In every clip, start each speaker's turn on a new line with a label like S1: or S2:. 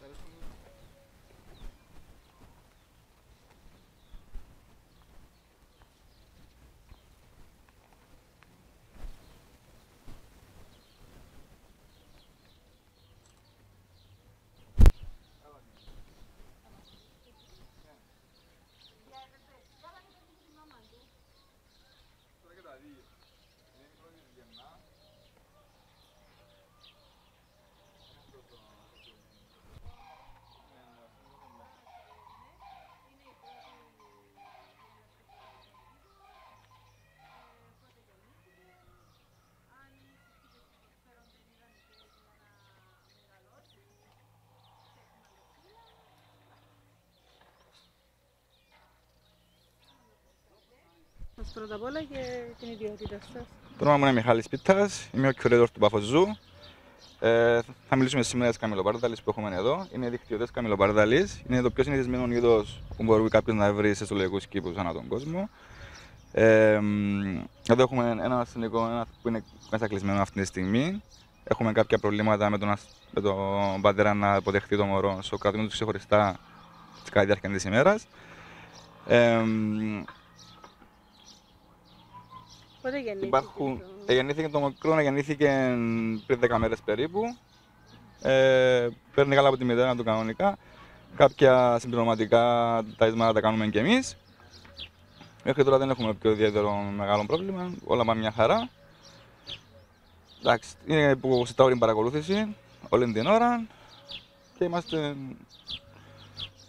S1: ¿Sabes cómo? Πρώτα απ' όλα και την ιδιότητά σας.
S2: Το όνομα μου είναι Μιχάλης Πίτας, είμαι ο curator του Παφοζού. Ε, θα μιλήσουμε σήμερα για τις καμιλοπάρδαλε που έχουμε εδώ. Είναι δικτυωτές καμιλοπάρδαλε. Είναι το πιο συνηθισμένο είδος που μπορεί κάποιος να βρει σε ζωολογικού κήπους ανά τον κόσμο. Ε, εδώ έχουμε ένα ασθενικό ένα που είναι μέσα κλεισμένο αυτή τη στιγμή. Έχουμε κάποια προβλήματα με τον, ασ- με τον πατέρα να αποδεχτεί το μωρό, στο κρατούμε τους ξεχωριστά κατά τη διάρκεια της ημέρας. Ε,
S1: Πότε γεννήθηκε.
S2: Υπάρχουν,
S1: το-
S2: ε, γεννήθηκε το μικρό, γεννήθηκε πριν 10 μέρες περίπου. Ε, παίρνει καλά από τη μητέρα του κανονικά. Κάποια συμπληρωματικά ταΐσματα τα κάνουμε και εμείς. Μέχρι τώρα δεν έχουμε πιο ιδιαίτερο μεγάλο πρόβλημα, όλα πάνε μια χαρά. Εντάξει, είναι που σε ώρη παρακολούθηση όλη την ώρα και είμαστε,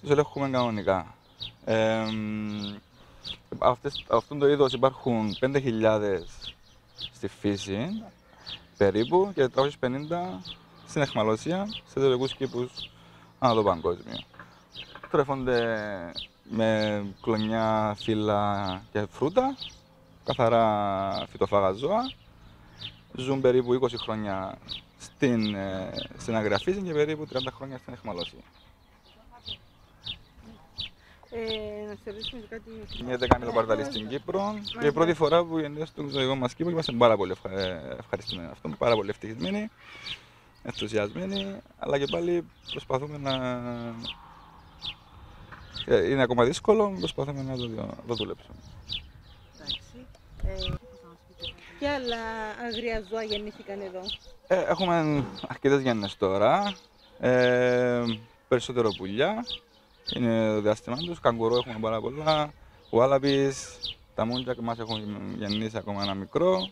S2: τους ελέγχουμε κανονικά. Ε, αυτές, αυτόν το είδος υπάρχουν 5.000 στη φύση περίπου και 450 στην εχμαλωσία σε ζωολογικούς κήπους ανά το παγκόσμιο. Τρέφονται με κλονιά, φύλλα και φρούτα, καθαρά φυτοφάγα ζώα. Ζουν περίπου 20 χρόνια στην, ε, στην αγραφή και περίπου 30 χρόνια στην εχμαλωσία.
S1: Ε, να σε ρωτήσουμε και κάτι.
S2: Μια δεκάμιλο παρταλή στην Κύπρο. Και η πρώτη φορά που γεννήθηκε στον ζωικό μας Κύπρο είμαστε πάρα πολύ ευχα... ε, ευχαριστημένοι με αυτό, πάρα πολύ ευτυχισμένοι, ενθουσιασμένοι, αλλά και πάλι προσπαθούμε να. Ε, Είναι ακόμα δύσκολο, προσπαθούμε να το, να το δουλέψουμε.
S1: Εντάξει. Ε, ποια άλλα αγρία ζώα γεννήθηκαν εδώ;
S2: Ε, έχουμε αρκετές γεννές τώρα. Ε, περισσότερο πουλιά. Είναι το διάστημα τους. Καγκουρό έχουμε πάρα πολλά. Ουάλαπι. Τα μούντζακ μας έχουν γεννήσει ακόμα ένα μικρό.